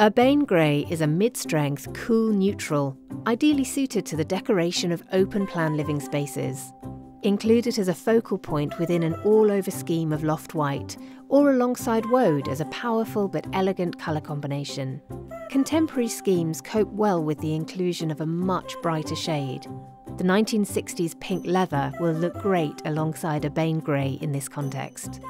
Urbane Grey is a mid-strength, cool neutral, ideally suited to the decoration of open-plan living spaces. Include it as a focal point within an all-over scheme of loft white, or alongside woad as a powerful but elegant colour combination. Contemporary schemes cope well with the inclusion of a much brighter shade. The 1960s pink leather will look great alongside Urbane Grey in this context.